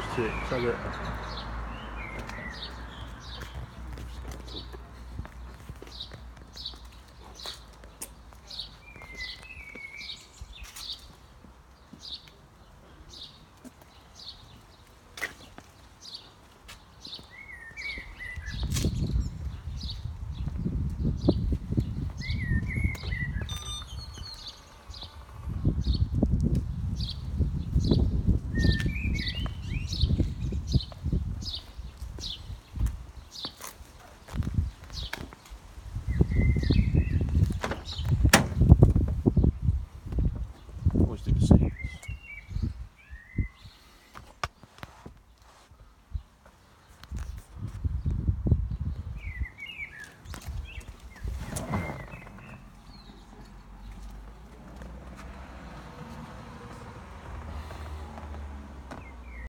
去下个。understands.